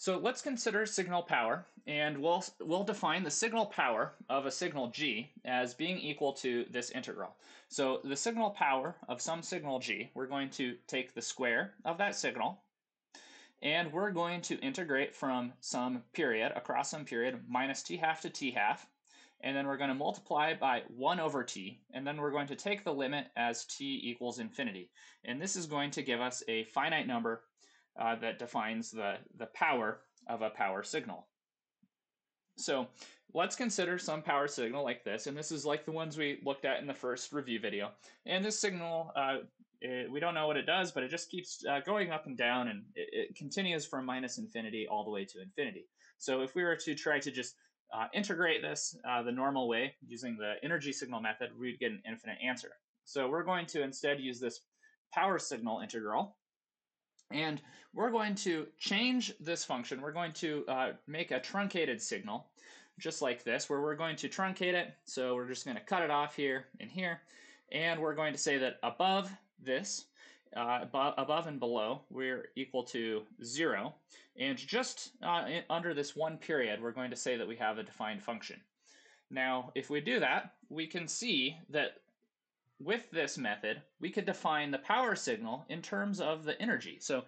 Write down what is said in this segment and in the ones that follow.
So let's consider signal power, and we'll, we'll define the signal power of a signal g as being equal to this integral. So the signal power of some signal g, we're going to take the square of that signal, and we're going to integrate from some period, across some period, minus t half to t half, and then we're going to multiply by 1 over t, and then we're going to take the limit as t equals infinity. And this is going to give us a finite number uh, that defines the, the power of a power signal. So let's consider some power signal like this, and this is like the ones we looked at in the first review video. And this signal, uh, it, we don't know what it does, but it just keeps uh, going up and down, and it, it, continues from minus infinity all the way to infinity. So if we were to try to just uh, integrate this uh, the normal way using the energy signal method, we'd get an infinite answer. So we're going to instead use this power signal integral, and we're going to change this function. We're going to uh, make a truncated signal, just like this, where we're going to truncate it. So we're just going to cut it off here and here. And we're going to say that above this, uh, above and below, we're equal to zero. And just uh, in, under this one period, we're going to say that we have a defined function. Now, if we do that, we can see that with this method, we could define the power signal in terms of the energy. So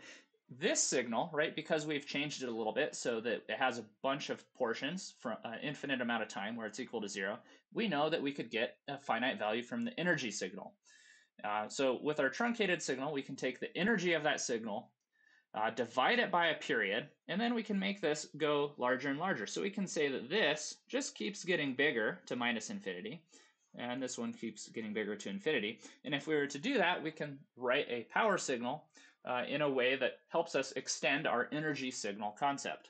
this signal, right, because we've changed it a little bit so that it has a bunch of portions for an infinite amount of time where it's equal to zero, we know that we could get a finite value from the energy signal. Uh, so with our truncated signal, we can take the energy of that signal, uh, divide it by a period, and then we can make this go larger and larger. So we can say that this just keeps getting bigger to minus infinity, and this one keeps getting bigger to infinity. And if we were to do that, we can write a power signal uh, in a way that helps us extend our energy signal concept.